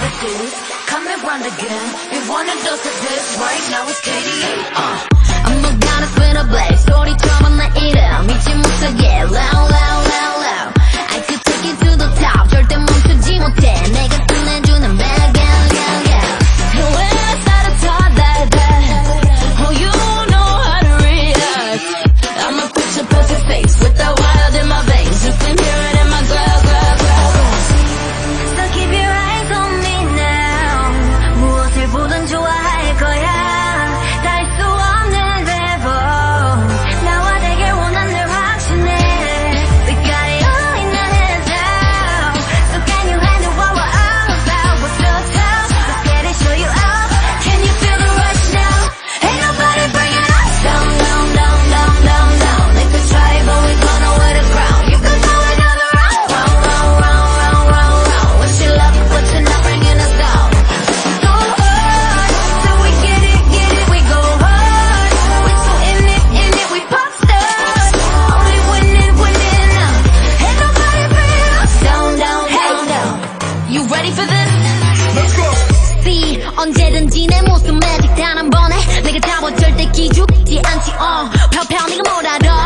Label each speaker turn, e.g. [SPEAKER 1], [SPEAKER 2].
[SPEAKER 1] this Come and run again. We wanna dose of this. Right now it's KDA uh. 언제든지 내 모습 매직 단한 번에 내가 잡아 절대 기죽지 않지 어 uh. 펴펴 네가 뭘 알아